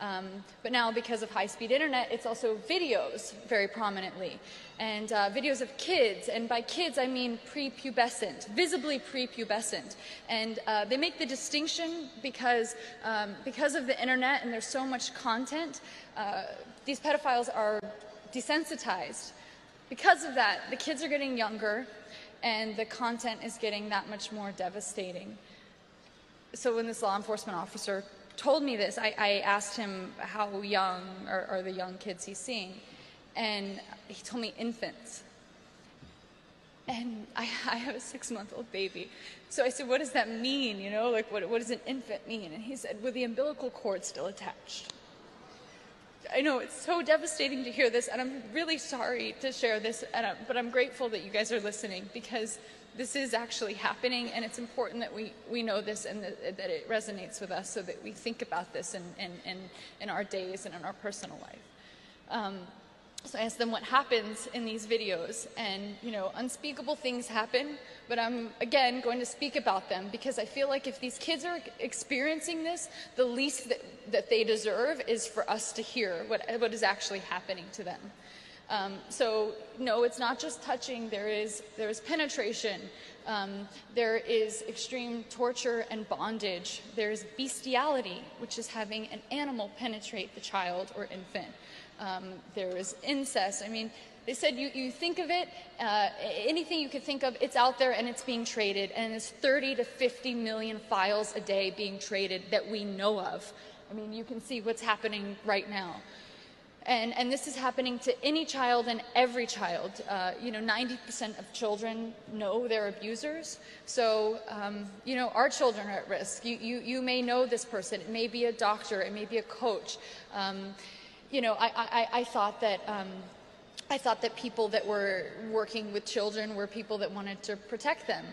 Um, but now, because of high-speed internet, it's also videos very prominently, and uh, videos of kids. And by kids, I mean prepubescent, visibly prepubescent. And uh, they make the distinction because um, because of the internet and there's so much content. Uh, these pedophiles are desensitized. Because of that, the kids are getting younger, and the content is getting that much more devastating. So when this law enforcement officer told me this, I, I asked him how young are, are the young kids he's seeing, and he told me infants. And I, I have a six-month-old baby. So I said, what does that mean? You know, like what, what does an infant mean? And he said, with the umbilical cord still attached. I know it's so devastating to hear this, and I'm really sorry to share this, I, but I'm grateful that you guys are listening because this is actually happening, and it's important that we, we know this and that, that it resonates with us so that we think about this in, in, in, in our days and in our personal life. Um, so I asked them what happens in these videos, and you know, unspeakable things happen, but I'm again going to speak about them because I feel like if these kids are experiencing this, the least that, that they deserve is for us to hear what, what is actually happening to them. Um, so no, it's not just touching, there is, there is penetration, um, there is extreme torture and bondage, there's bestiality, which is having an animal penetrate the child or infant. Um, there is incest. I mean, they said you, you think of it, uh, anything you could think of, it's out there and it's being traded. And it's 30 to 50 million files a day being traded that we know of. I mean, you can see what's happening right now. And, and this is happening to any child and every child. Uh, you know, 90% of children know their abusers. So, um, you know, our children are at risk. You, you, you may know this person. It may be a doctor. It may be a coach. Um, you know, I, I, I thought that um, I thought that people that were working with children were people that wanted to protect them.